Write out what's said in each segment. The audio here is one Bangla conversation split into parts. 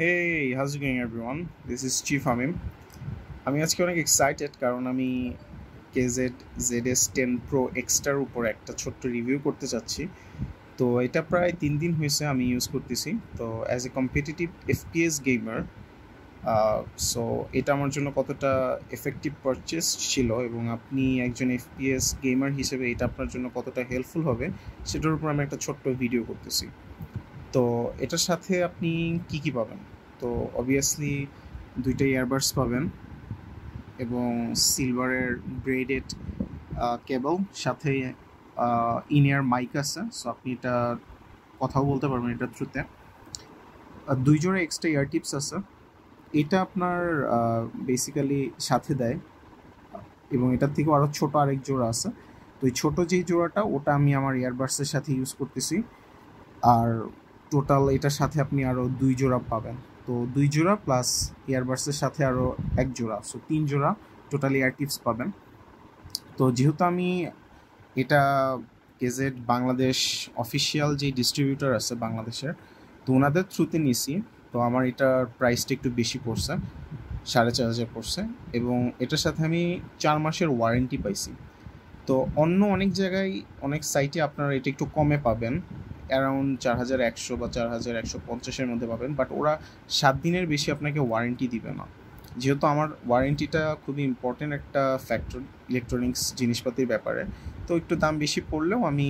How's it going, everyone? This is Chief Hamim. আমি আজকে অনেক এক্সাইটেড কারণ আমি KZ Z S ten pro এক্সটার উপর একটা ছোট্ট রিভিউ করতে চাচ্ছি তো এটা প্রায় তিন দিন হয়েছে আমি ইউজ করতেছি তো as a competitive FPS gamer so এটা আমার জন্য কতটা এফেক্টিভ পারচেস ছিল এবং আপনি একজন এফপিএস গেমার হিসেবে এটা আপনার জন্য কতটা হেল্পফুল হবে, সেটার উপর আমি একটা ছোট্ট ভিডিও করতেছি তো এটার সাথে আপনি কি কি পাবেন? তো অবভিয়াসলি দুইটা ইয়ারবাডস পাবেন এবং সিলভারের ব্রেডেড কেবল সাথে ইন ইয়ার মাইক আছে। সো আপনি এটা কথাও বলতে পারবেন এটার থ্রুতে দুই জোড়া এক্সট্রা ইয়ার টিপস আছে। এটা আপনার বেসিক্যালি সাথে দেয়। এবং এটার থেকেও আরও ছোটো আরেক জোড়া আছে। তো এই ছোটো যেই জোড়াটা, ওটা আমি আমার ইয়ারবাডসের সাথে ইউজ করতেছি। আর টোটাল এটার সাথে আপনি আরও দুই জোড়া পাবেন। তো দুই জোড়া প্লাস ইয়ারবাডসের সাথে আরও এক জোড়া সো তিন জোড়া টোটাল ইয়ার টিপস পাবেন। তো যেহেতু আমি এটা কেজেড বাংলাদেশ অফিসিয়াল যে ডিস্ট্রিবিউটার আছে বাংলাদেশের, তো ওনাদের থ্রুতে নিছি, তো আমার এটার প্রাইসটা একটু বেশি পড়ছে, সাড়ে চার হাজার পড়ছে, এবং এটার সাথে আমি চার মাসের ওয়ারেন্টি পাইছি। তো অন্য অনেক জায়গায়, অনেক সাইটে আপনারা এটা একটু কমে পাবেন। অ্যারাউন্ড চার হাজার একশো বা চার হাজার একশো পঞ্চাশের মধ্যে পাবেন বাট ওরা সাত দিনের বেশি আপনাকে ওয়ারেন্টি দিবে না। যেহেতু আমার ওয়ারেন্টিটা খুবই ইম্পর্টেন্ট একটা ফ্যাক্টর ইলেকট্রনিক্স জিনিসপাতির ব্যাপারে, তো একটু দাম বেশি পড়লেও আমি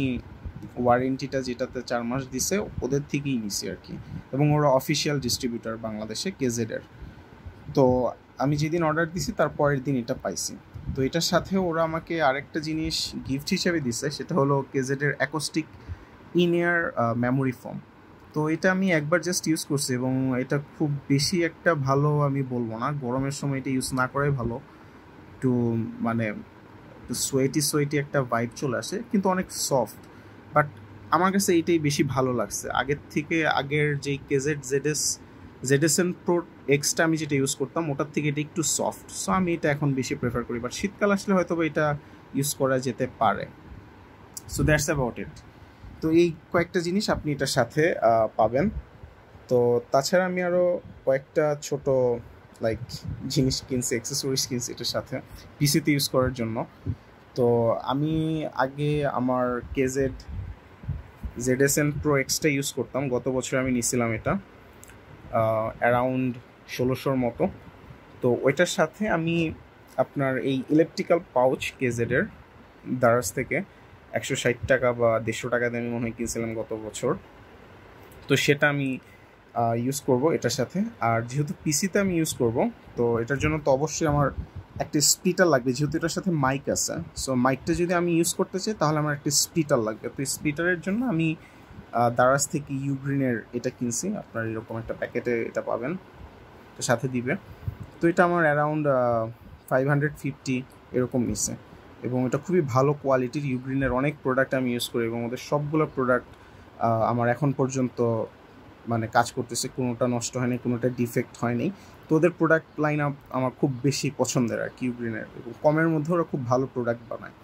ওয়ারেন্টিটা যেটাতে চার মাস দিছে, ওদের থেকেই নিছি আর কি। এবং ওরা অফিসিয়াল ডিস্ট্রিবিউটার বাংলাদেশে কেজেডের তো আমি যেদিন অর্ডার দিছি, তার পরের দিন এটা পাইছি। তো এটার সাথে ওরা আমাকে আরেকটা জিনিস গিফট হিসেবে দিছে, সেটা হলো কেজেডের acoustic in ear memory foam তো এটা আমি একবার জাস্ট ইউজ করছি এবং এটা খুব বেশি একটা ভালো আমি বলব না। গরমের সময় এটা ইউজ না করাই ভালো। একটু মানে একটু সোয়েটি সোয়েটি একটা ভাইব চলে আসে, কিন্তু অনেক সফট বাট আমার কাছে এইটাই বেশি ভালো লাগছে। আগের থেকে আগের যেই KZ ZS ZSN pro extra আমি যেটা ইউজ করতাম, ওটার থেকে এটা একটু সফট সো আমি এটা এখন বেশি প্রেফার করি। বাট শীতকাল আসলে হয়তো এটা ইউজ করা যেতে পারে। সো দ্যাটস অ্যাবাউট ইট তো এই কয়েকটা জিনিস আপনি এটার সাথে পাবেন। তো তাছাড়া আমি আরও কয়েকটা ছোট লাইক জিনিস কিনছি অ্যাক্সেসরিজ কিনছি এটার সাথে পিসিতে ইউজ করার জন্য। তো আমি আগে আমার KZ Z S N pro extra use করতাম। গত বছর আমি নিছিলাম এটা অ্যারাউন্ড ষোলোশোর মতো। তো ওইটার সাথে আমি আপনার এই ইলেকট্রিক্যাল পাউচ কেজেডের দারাজ থেকে একশো ষাট টাকা বা দেড়শো টাকা দিয়ে আমি মনে হয় কিনছিলাম গত বছর। তো সেটা আমি ইউজ করব এটার সাথে। আর যেহেতু পিসিতে আমি ইউজ করব, তো এটার জন্য তো অবশ্যই আমার একটা স্পিটার লাগবে। যেহেতু এটার সাথে মাইক আছে সো মাইকটা যদি আমি ইউজ করতে চাই, তাহলে আমার একটা স্পিটার লাগবে। তো স্পিটারের জন্য আমি দারাজ থেকে ইউগ্রিনের এটা কিনছি। আপনার এরকম একটা প্যাকেটে এটা পাবেন। সাথে দিবে। তো এটা আমার অ্যারাউন্ড ফাইভ হান্ড্রেড ফিফটি এরকম নিচ্ছে। এবং এটা খুবই ভালো কোয়ালিটির ইউগ্রিনের অনেক প্রোডাক্ট আমি ইউজ করি এবং ওদের সবগুলো প্রোডাক্ট আমার এখন পর্যন্ত মানে কাজ করতেছে। কোনোটা নষ্ট হয়নি, কোনোটা ডিফেক্ট হয়নি। তো ওদের প্রোডাক্ট লাইন আপ আমার খুব বেশি পছন্দের আর কি ইউগ্রিনের এবং কমের মধ্যে ওরা খুব ভালো প্রোডাক্ট বানায়।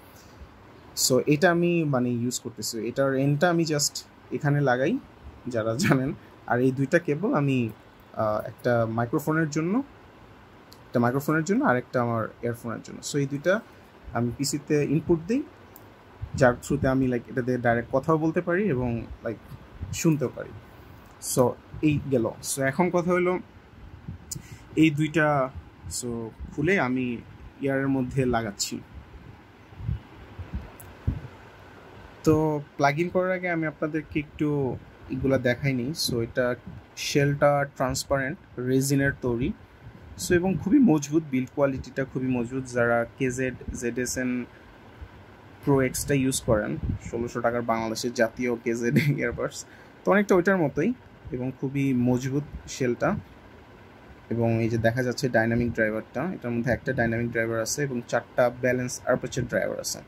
সো এটা আমি মানে ইউজ করতেছি। এটার এনটা আমি জাস্ট এখানে লাগাই, যারা জানেন। আর এই দুইটা কেবল আমি একটা মাইক্রোফোনের জন্য, একটা মাইক্রোফোনের জন্য আর একটা আমার ইয়ারফোনের জন্য। সো এই দুইটা আমি পিসিতে ইনপুট দিই, যার থ্রুতে আমি লাইক এটাতে ডাইরেক্ট কথাও বলতে পারি এবং লাইক শুনতেও পারি। সো এই গেল। সো এখন কথা হলো, এই দুইটা সো খুলে আমি ইয়ারের মধ্যে লাগাচ্ছি। তো প্লাগ ইন করার আগে আমি আপনাদেরকে একটু এগুলো দেখাইনি। সো এটা শেলটা ট্রান্সপারেন্ট রেজিনের তৈরি। সো এবং খুবই মজবুত বিল্ড কোয়ালিটিটা খুবই মজবুত যারা KZ Z S N pro extra use করেন, ষোলোশো টাকার বাংলাদেশের জাতীয় কেজেড ইয়ারবাডস তো অনেকটা ওইটার মতোই এবং খুবই মজবুত শেলটা এবং এই যে দেখা যাচ্ছে ডাইনামিক ড্রাইভারটা এটার মধ্যে একটা ডাইনামিক ড্রাইভার আছে এবং চারটা ব্যালেন্স আর আরপাচের ড্রাইভার আছে।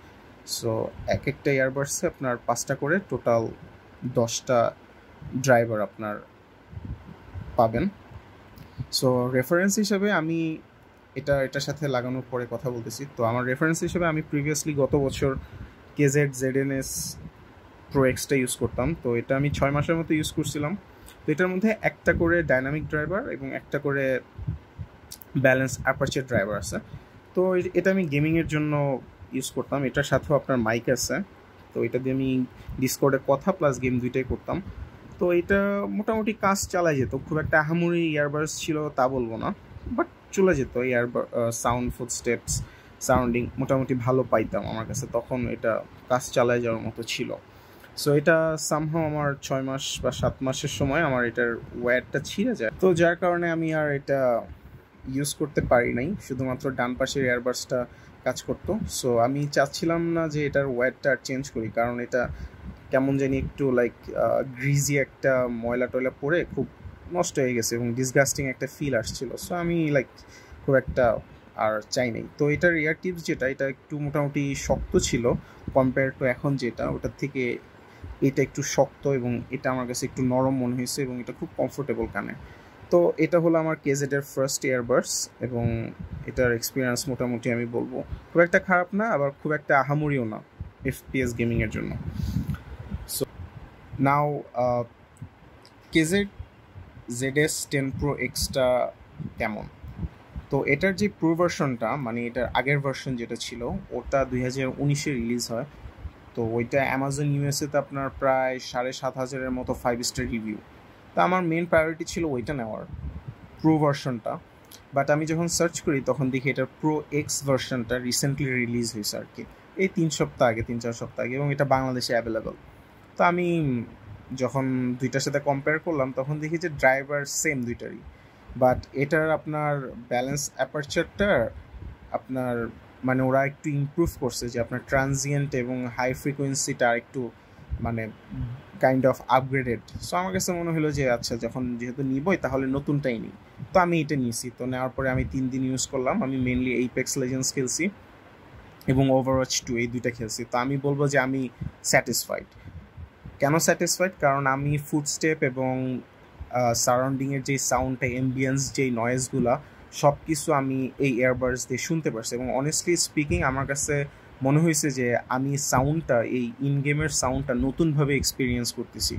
সো এক একটা ইয়ারবাডসে আপনার পাঁচটা করে টোটাল দশটা ড্রাইভার আপনার পাবেন। সো রেফারেন্স হিসেবে আমি এটা, এটার সাথে লাগানোর পরে কথা বলতেছি। তো আমার রেফারেন্স হিসেবে আমি প্রিভিয়াসলি গত বছর KZ Z N S pro extra use করতাম। তো এটা আমি ছয় মাসের মতো ইউজ করছিলাম। তো এটার মধ্যে একটা করে ডাইনামিক ড্রাইভার এবং একটা করে ব্যালেন্স অ্যাপারচার ড্রাইভার আছে। তো এটা আমি গেমিংয়ের জন্য ইউজ করতাম। এটার সাথেও আপনার মাইক আছে। তো এটা দিয়ে আমি ডিসকোডে কথা প্লাস গেম দুইটাই করতাম। তো এটা মোটামুটি কাজ চালা যেত। খুব একটা আহামরি ইয়ারবাডস ছিল তা বলব না বাট চলে যেত ear sound foot steps sounding মোটামুটি ভালো পাইতাম আমার কাছে। তখন এটা কাজ চালায় যাওয়ার মতো ছিল। সো এটা সামহাও আমার ছয় মাস বা সাত মাসের সময় আমার এটার ওয়্যারটা ছিঁড়ে যায়। তো যার কারণে আমি আর এটা ইউজ করতে পারি নাই। শুধুমাত্র ডান পাশের এয়ারবাসটা কাজ করতো। সো আমি চাচ্ছিলাম না যে এটার ওয়্যারটা চেঞ্জ করি, কারণ এটা কেমন জানি একটু লাইক গ্রিজি একটা ময়লা টয়লা পরে খুব নষ্ট হয়ে গেছে এবং ডিসগাস্টিং একটা ফিল আসছিল। সো আমি লাইক খুব একটা আর চাই নাই। তো এটার এয়ার টিপস যেটা, এটা একটু মোটামুটি শক্ত ছিল কম্পেয়ার টু এখন যেটা। ওটার থেকে এটা একটু শক্ত এবং এটা আমার কাছে একটু নরম মনে হয়েছে এবং এটা খুব কমফোর্টেবল কানে। তো এটা হলো আমার কেজেডের ফার্স্ট ইয়ারবাডস এবং এটার এক্সপিরিয়েন্স মোটামুটি আমি বলব। খুব একটা খারাপ না, আবার খুব একটা আহামরিও না এফপিএস গেমিংয়ের জন্য। So now KZ Z S ten pro extra কেমন? তো এটার যে প্রো ভার্সনটা মানে এটার আগের ভার্সন যেটা ছিল, ওটা দুই হাজার উনিশে রিলিজ হয়। তো ওইটা অ্যামাজন ইউএসএতে আপনার প্রায় সাড়ে সাত হাজারের মতো ফাইভ স্টার রিভিউ তো আমার মেন প্রায়োরিটি ছিল ওইটা নেওয়ার প্রো ভার্সনটা বাট আমি যখন সার্চ করি, তখন দেখি এটার প্রো এক্স ভার্সনটা রিসেন্টলি রিলিজ হয়েছে আর কি। এই তিন সপ্তাহ আগে, তিন চার সপ্তাহ আগে, এবং এটা বাংলাদেশে অ্যাভেলেবল তো আমি যখন দুইটার সাথে কম্পেয়ার করলাম, তখন দেখি যে ড্রাইভার সেম দুইটারই। বাট এটার আপনার ব্যালেন্স অ্যাপারচারটার আপনার মানে ওরা একটু ইম্প্রুভ করছে যে আপনার ট্রানজিয়েন্ট এবং হাই ফ্রিকোয়েন্সিটা একটু মানে কাইন্ড অফ আপগ্রেডেড সো আমার কাছে মনে হলো যে আচ্ছা যখন যেহেতু নিবই, তাহলে নতুনটাই নিই। তো আমি এটা নিয়েছি। তো নেওয়ার পরে আমি তিন দিন ইউজ করলাম। আমি মেনলি এইপেক্স লেজেন্স খেলছি এবং ওভারওয়াচ টু এই দুইটা খেলছি। তো আমি বলব যে আমি স্যাটিসফাইড কেন স্যাটিসফাইড কারণ আমি ফুড স্টেপ এবং সারাউন্ডিংয়ের যে সাউন্ডটা এমবিয়েন্স যেই নয়েজগুলা সব কিছু আমি এই এয়ারবাডস দিয়ে শুনতে পারছি। এবং অনেস্টলি স্পিকিং আমার কাছে মনে হয়েছে যে আমি সাউন্ডটা এই ইন গেমের সাউন্ডটা নতুনভাবে এক্সপিরিয়েন্স করতেছি।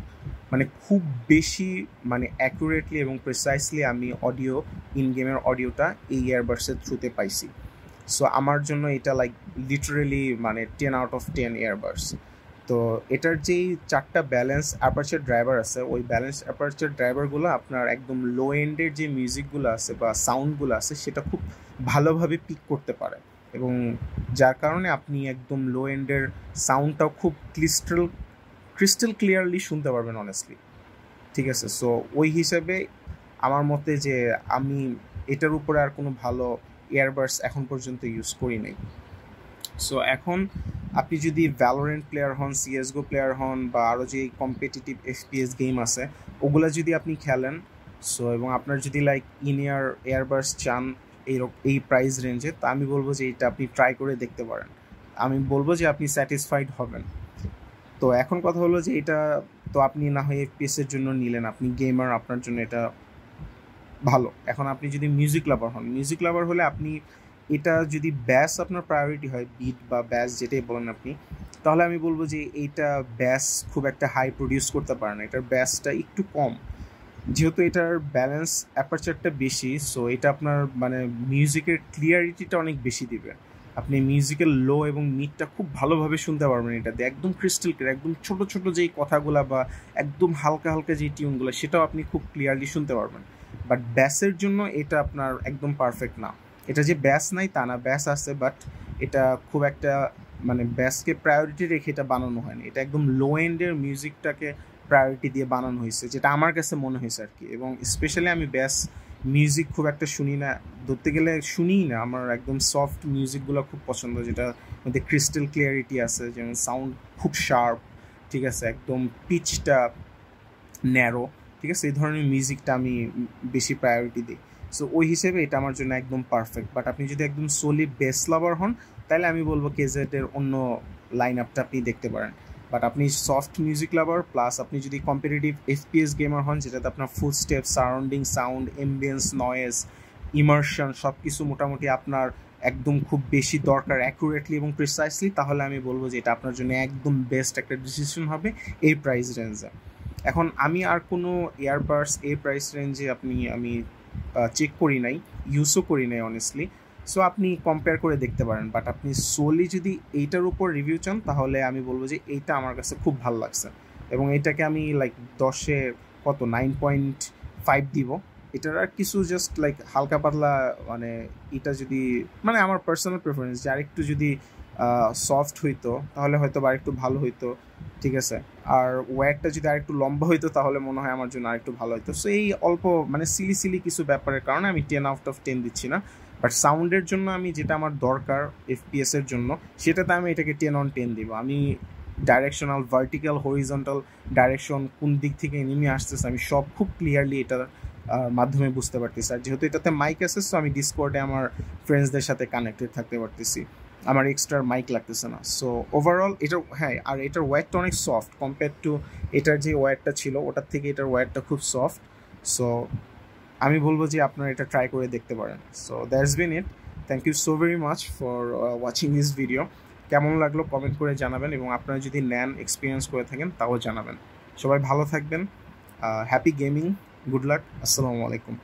মানে খুব বেশি মানে অ্যাকুরেটলি এবং প্রিসাইসলি আমি অডিও ইন গেমের অডিওটা এই ইয়ারবাডসের থ্রুতে পাইছি। সো আমার জন্য এটা লাইক লিটারেলি মানে ten out of ten earbuds তো এটার যেই চারটা ব্যালেন্স অ্যাপারচার ড্রাইভার আছে, ওই ব্যালেন্স অ্যাপারচার ড্রাইভারগুলো আপনার একদম লো এন্ডের যে মিউজিকগুলো আছে বা সাউন্ডগুলো আছে, সেটা খুব ভালোভাবে পিক করতে পারে। এবং যার কারণে আপনি একদম লো এন্ডের সাউন্ডটাও খুব ক্রিস্টাল ক্রিস্টাল ক্লিয়ারলি শুনতে পারবেন অনেস্টলি ঠিক আছে? সো ওই হিসেবে আমার মতে যে আমি এটার উপরে আর কোনো ভালো ইয়ারবাডস এখন পর্যন্ত ইউজ করি নাই। সো এখন আপনি যদি ভ্যালোরেন্ট প্লেয়ার হন সিএসগো প্লেয়ার হন বা আরও যে কম্পিটিটিভ এফপিএস গেম আছে, ওগুলো যদি আপনি খেলেন সো এবং আপনার যদি লাইক ইন ইয়ার এয়ারবাডস চান এই প্রাইস রেঞ্জে তা আমি বলব যে এটা আপনি ট্রাই করে দেখতে পারেন। আমি বলব যে আপনি স্যাটিসফাইড হবেন। তো এখন কথা হলো যে এটা তো আপনি না হয় এফপিএসের জন্য নিলেন, আপনি গেমার আপনার জন্য এটা ভালো। এখন আপনি যদি মিউজিক লাভার হন মিউজিক লাভার হলে আপনি এটা যদি ব্যাস আপনার প্রায়োরিটি হয় বিট বা ব্যাস যেটাই বলেন আপনি, তাহলে আমি বলব যে এইটা ব্যাস খুব একটা হাই প্রডিউস করতে পারে না। এটার ব্যাসটা একটু কম। যেহেতু এটার ব্যালেন্স অ্যাপারচারটা বেশি সো এটা আপনার মানে মিউজিকের ক্লিয়ারিটিটা অনেক বেশি দিবে। আপনি মিউজিকের লো এবং মিটটা খুব ভালোভাবে শুনতে পারবেন এটাতে। একদম ক্রিস্টাল ক্লিয়ার একদম ছোট ছোট যেই কথাগুলো বা একদম হালকা হালকা যেই টিউনগুলো সেটাও আপনি খুব ক্লিয়ারলি শুনতে পারবেন। বাট ব্যাসের জন্য এটা আপনার একদম পারফেক্ট না। এটা যে ব্যাস নাই তা না, ব্যাস আছে বাট এটা খুব একটা মানে ব্যাসকে প্রায়োরিটি রেখে এটা বানানো হয়নি। এটা একদম লো এন্ডের মিউজিকটাকে প্রায়োরিটি দিয়ে বানানো হয়েছে, যেটা আমার কাছে মনে হয়েছে আর কি। এবং স্পেশালি আমি ব্যাস মিউজিক খুব একটা শুনি না, ধরতে গেলে শুনিই না। আমার একদম সফট মিউজিকগুলো খুব পছন্দ, যেটা মধ্যে ক্রিস্টাল ক্লিয়ারিটি আছে, যেমন সাউন্ড খুব শার্প ঠিক আছে, একদম পিচটা ন্যারো ঠিক আছে, এই ধরনের মিউজিকটা আমি বেশি প্রায়োরিটি দিই। সো ওই হিসেবে এটা আমার জন্য একদম পারফেক্ট বাট আপনি যদি একদম সোলি বেস লাভার হন, তাহলে আমি বলব কেজেটের অন্য লাইন আপটা আপনি দেখতে পারেন। বাট আপনি সফট মিউজিক লাভার প্লাস আপনি যদি কম্পিটিটিভ এফপিএস গেমার হন, যেটাতে আপনার foot step surrounding sound ambience noise immersion সব কিছু মোটামুটি আপনার একদম খুব বেশি দরকার অ্যাকুরেটলি এবং প্রিসাইসলি তাহলে আমি বলব যে এটা আপনার জন্য একদম বেস্ট একটা ডিসিশন হবে এই প্রাইস রেঞ্জে এখন আমি আর কোনো এয়ারবাডস এই প্রাইস রেঞ্জে আপনি, আমি চেক করি নাই ইউজও করি নাই অনেস্টলি সো আপনি কম্পেয়ার করে দেখতে পারেন বাট আপনি সোলি যদি এইটার উপর রিভিউ চান, তাহলে আমি বলব যে এইটা আমার কাছে খুব ভালো লাগছে। এবং এটাকে আমি লাইক দশে কত নাইন পয়েন্ট ফাইভ দিব। এটার আর কিছু জাস্ট লাইক হালকা পাতলা মানে এটা যদি মানে আমার পার্সোনাল প্রেফারেন্স যে আরেকটু যদি সফট হইতো, তাহলে হয়তো বা আরেকটু ভালো হইতো, ঠিক আছে? আর ওয়্যারটা যদি আরেকটু লম্বা হইতো, তাহলে মনে হয় আমার জন্য আরেকটু ভালো হইতো। সো এই অল্প মানে সিলি সিলি কিছু ব্যাপারের কারণে আমি টেন আউট অফ টেন দিচ্ছি না। বাট সাউন্ডের জন্য আমি যেটা আমার দরকার এফপিএস এর জন্য, সেটাতে আমি এটাকে টেন অন টেন দিব। আমি ডাইরেকশনাল ভার্টিক্যাল হরিজন্টাল ডাইরেকশন কোন দিক থেকে এনিমি আসতেছে, আমি সব খুব ক্লিয়ারলি এটার মাধ্যমে বুঝতে পারতেছি। আর যেহেতু এটাতে মাইক আছে সো আমি ডিসকোর্ডে আমার ফ্রেন্ডসদের সাথে কানেক্টেড থাকতে পারতেছি। আমার এক্সট্রা মাইক লাগতেছে না। সো ওভারঅল এটার হ্যাঁ আর এটার ওয়্যারটা অনেক সফট কম্পেয়ার টু এটার যে ওয়্যারটা ছিল, ওটার থেকে এটার ওয়্যারটা খুব সফট সো আমি বলব যে আপনারা এটা ট্রাই করে দেখতে পারেন। So that's been it thank you so very much for watching this video কেমন লাগল কমেন্ট করে জানাবেন এবং আপনারা যদি নেন এক্সপিরিয়েন্স করে থাকেন, তাও জানাবেন। সবাই ভালো থাকবেন। হ্যাপি গেমিং গুড লাক আসসালামু আলাইকুম।